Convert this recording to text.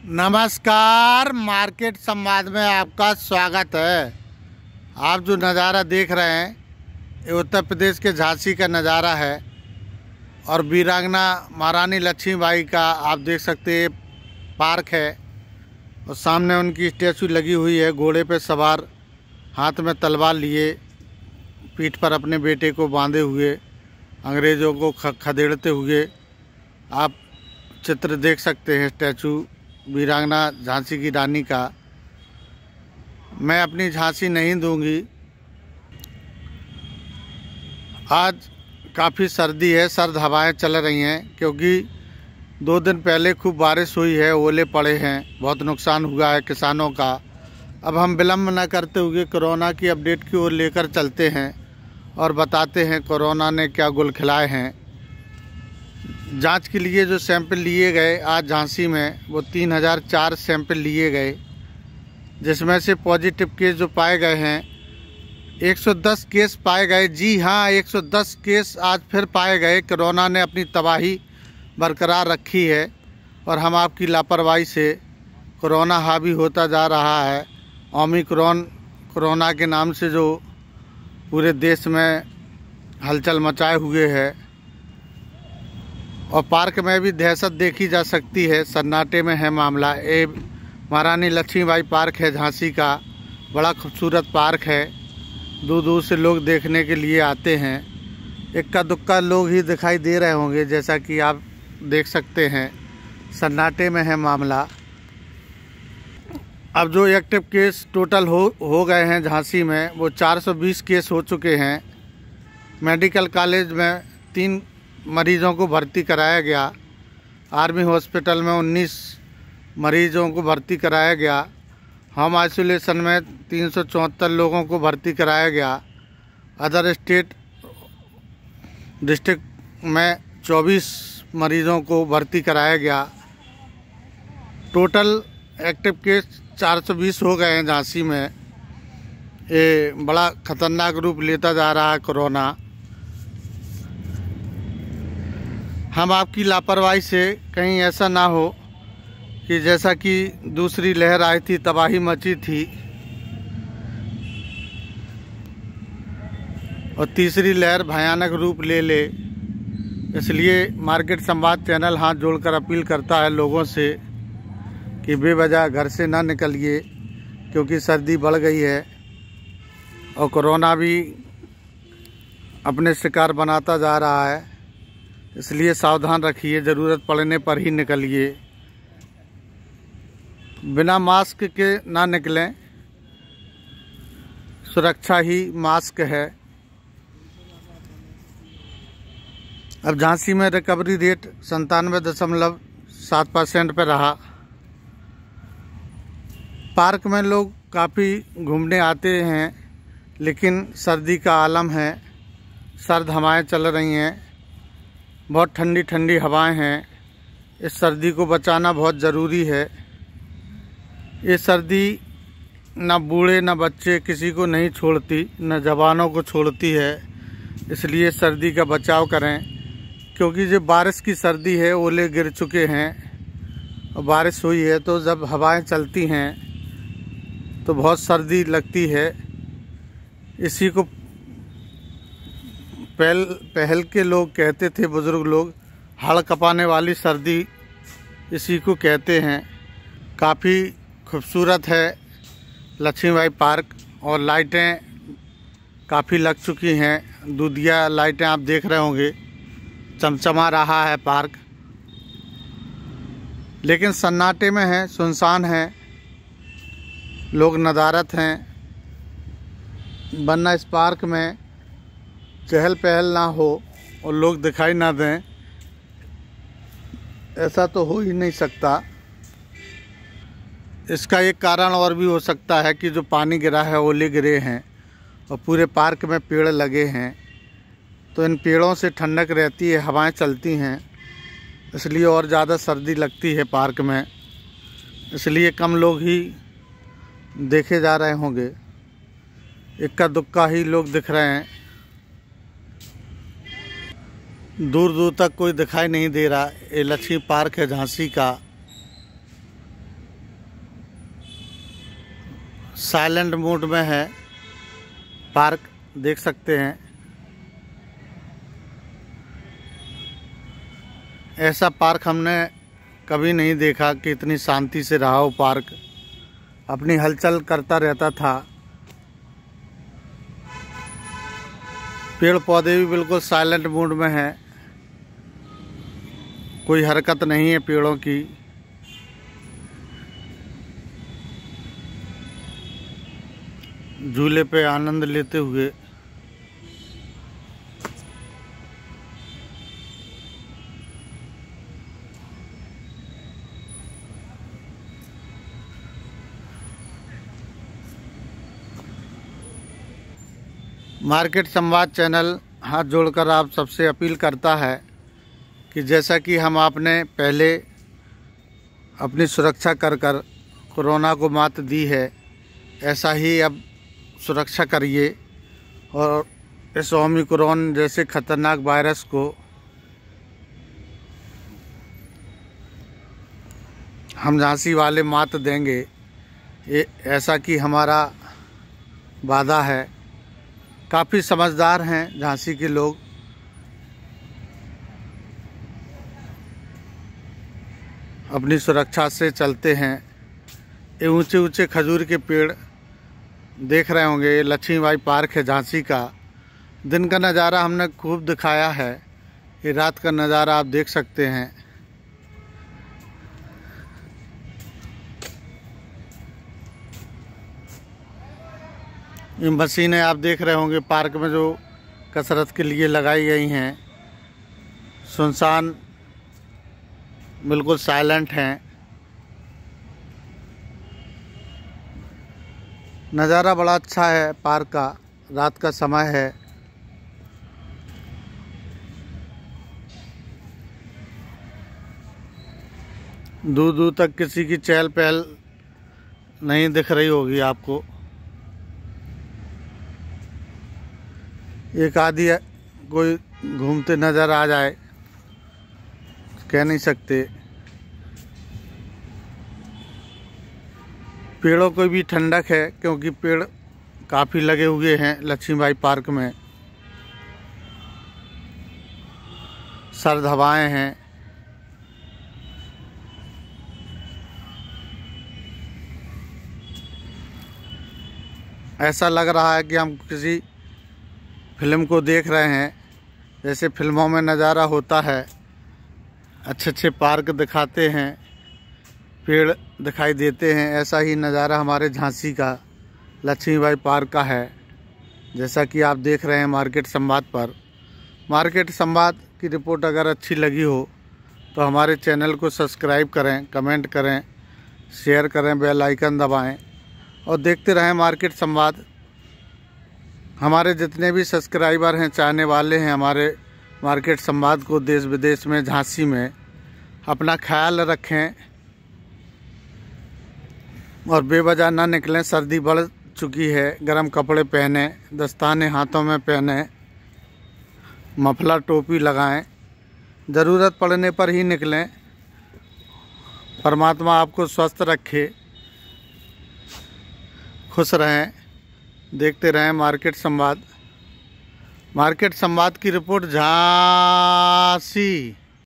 नमस्कार, मार्केट संवाद में आपका स्वागत है। आप जो नज़ारा देख रहे हैं, ये उत्तर प्रदेश के झांसी का नज़ारा है और वीरांगना महारानी लक्ष्मीबाई का आप देख सकते हैं, पार्क है और सामने उनकी स्टैचू लगी हुई है, घोड़े पे सवार, हाथ में तलवार लिए, पीठ पर अपने बेटे को बांधे हुए, अंग्रेज़ों को खदेड़ते हुए, आप चित्र देख सकते हैं स्टैचू। वीरांगना झांसी की रानी का। मैं अपनी झांसी नहीं दूँगी। आज काफ़ी सर्दी है, सर्द हवाएँ चल रही हैं, क्योंकि दो दिन पहले खूब बारिश हुई है, ओले पड़े हैं, बहुत नुकसान हुआ है किसानों का। अब हम विलम्ब न करते हुए कोरोना की अपडेट की ओर लेकर चलते हैं और बताते हैं कोरोना ने क्या गुल खिलाए हैं। जाँच के लिए जो सैंपल लिए गए आज झांसी में, वो तीन हज़ार चार सैंपल लिए गए, जिसमें से पॉजिटिव केस जो पाए गए हैं 110 केस पाए गए। जी हाँ 110 केस आज फिर पाए गए। कोरोना ने अपनी तबाही बरकरार रखी है और हम आपकी लापरवाही से कोरोना हावी होता जा रहा है। ओमिक्रॉन कोरोना के नाम से जो पूरे देश में हलचल मचाए हुए है और पार्क में भी दहशत देखी जा सकती है। सन्नाटे में है मामला। ये महारानी लक्ष्मीबाई पार्क है, झांसी का। बड़ा खूबसूरत पार्क है। दूर दूर से लोग देखने के लिए आते हैं। इक्का दुक्का लोग ही दिखाई दे रहे होंगे, जैसा कि आप देख सकते हैं। सन्नाटे में है मामला। अब जो एक्टिव केस टोटल हो हो गए हैं झांसी में, वो 420 केस हो चुके हैं। मेडिकल कॉलेज में तीन मरीज़ों को भर्ती कराया गया। आर्मी हॉस्पिटल में 19 मरीज़ों को भर्ती कराया गया। होम आइसोलेशन में तीन सौ चौहत्तर लोगों को भर्ती कराया गया। अदर स्टेट डिस्ट्रिक्ट में 24 मरीज़ों को भर्ती कराया गया। टोटल एक्टिव केस 420 हो गए हैं झांसी में। ये बड़ा ख़तरनाक रूप लेता जा रहा है कोरोना। हम आपकी लापरवाही से कहीं ऐसा ना हो कि जैसा कि दूसरी लहर आई थी, तबाही मची थी, और तीसरी लहर भयानक रूप ले ले। इसलिए मार्केट संवाद चैनल हाथ जोड़कर अपील करता है लोगों से कि बेवजह घर से ना निकलिए, क्योंकि सर्दी बढ़ गई है और कोरोना भी अपने शिकार बनाता जा रहा है। इसलिए सावधान रखिए, ज़रूरत पड़ने पर ही निकलिए। बिना मास्क के ना निकलें। सुरक्षा ही मास्क है। अब झांसी में रिकवरी रेट संतानवे दशमलव सात परसेंट पर रहा। पार्क में लोग काफ़ी घूमने आते हैं, लेकिन सर्दी का आलम है। सर्द हवाएँ चल रही हैं। बहुत ठंडी ठंडी हवाएँ हैं। इस सर्दी को बचाना बहुत ज़रूरी है। ये सर्दी ना बूढ़े, ना बच्चे किसी को नहीं छोड़ती, न जवानों को छोड़ती है। इसलिए सर्दी का बचाव करें, क्योंकि जो बारिश की सर्दी है, ओले गिर चुके हैं और बारिश हुई है तो जब हवाएँ चलती हैं तो बहुत सर्दी लगती है। इसी को पहल पहल के लोग कहते थे, बुज़ुर्ग लोग, हड़ कपाने वाली सर्दी इसी को कहते हैं। काफ़ी खूबसूरत है लक्ष्मीबाई पार्क और लाइटें काफ़ी लग चुकी हैं। दूधिया लाइटें आप देख रहे होंगे। चमचमा रहा है पार्क। लेकिन सन्नाटे में है, सुनसान है। लोग नदारत हैं। वरना इस पार्क में चहल पहल ना हो और लोग दिखाई ना दें, ऐसा तो हो ही नहीं सकता। इसका एक कारण और भी हो सकता है कि जो पानी गिरा है, ओले गिरे हैं और पूरे पार्क में पेड़ लगे हैं तो इन पेड़ों से ठंडक रहती है, हवाएँ चलती हैं, इसलिए और ज़्यादा सर्दी लगती है पार्क में। इसलिए कम लोग ही देखे जा रहे होंगे। इक्का दुक्का ही लोग दिख रहे हैं। दूर दूर तक कोई दिखाई नहीं दे रहा। ये लक्ष्मी पार्क है, झांसी का। साइलेंट मोड में है। पार्क, देख सकते हैं। ऐसा पार्क हमने कभी नहीं देखा कि इतनी शांति से रहा हो पार्क। अपनी हलचल करता रहता था। पेड़ पौधे भी बिल्कुल साइलेंट मूड में हैं। कोई हरकत नहीं है पेड़ों की। झूले पे आनंद लेते हुए। मार्केट संवाद चैनल हाथ जोड़कर आप सबसे अपील करता है कि जैसा कि हम आपने पहले अपनी सुरक्षा कर कर कोरोना को मात दी है, ऐसा ही अब सुरक्षा करिए। और इस ओमिक्रोन जैसे ख़तरनाक वायरस को हम झांसी वाले मात देंगे। ये ऐसा कि हमारा वादा है। काफ़ी समझदार हैं झांसी के लोग। अपनी सुरक्षा से चलते हैं। ये ऊँचे ऊँचे खजूर के पेड़ देख रहे होंगे। ये लक्ष्मीबाई पार्क है, झांसी का। दिन का नज़ारा हमने खूब दिखाया है। ये रात का नज़ारा आप देख सकते हैं। ये मशीनें आप देख रहे होंगे, पार्क में जो कसरत के लिए लगाई गई हैं। सुनसान बिल्कुल साइलेंट हैं। नज़ारा बड़ा अच्छा है पार्क का, रात का समय है। दूर दूर तक किसी की चहल पहल नहीं दिख रही होगी आपको। एक आदि कोई घूमते नज़र आ जाए। कह नहीं सकते। पेड़ों को भी ठंडक है, क्योंकि पेड़ काफ़ी लगे हुए हैं लक्ष्मीबाई पार्क में। सर्द हवाएँ हैं। ऐसा लग रहा है कि हम किसी फ़िल्म को देख रहे हैं, जैसे फ़िल्मों में नज़ारा होता है। अच्छे अच्छे पार्क दिखाते हैं, पेड़ दिखाई देते हैं, ऐसा ही नज़ारा हमारे झांसी का, लक्ष्मीबाई पार्क का है। जैसा कि आप देख रहे हैं मार्केट संवाद पर। मार्केट संवाद की रिपोर्ट अगर अच्छी लगी हो तो हमारे चैनल को सब्सक्राइब करें, कमेंट करें, शेयर करें, बेल आइकन दबाएँ, और देखते रहें मार्केट संवाद। हमारे जितने भी सब्सक्राइबर हैं, चाहने वाले हैं हमारे मार्केट संवाद को देश विदेश में, झांसी में अपना ख्याल रखें और बेवजह ना निकलें, सर्दी बढ़ चुकी है, गर्म कपड़े पहने, दस्ताने हाथों में पहने मफला टोपी लगाएँ, ज़रूरत पड़ने पर ही निकलें। परमात्मा आपको स्वस्थ रखे, खुश रहें, देखते रहें मार्केट संवाद। मार्केट संवाद की रिपोर्ट झांसी।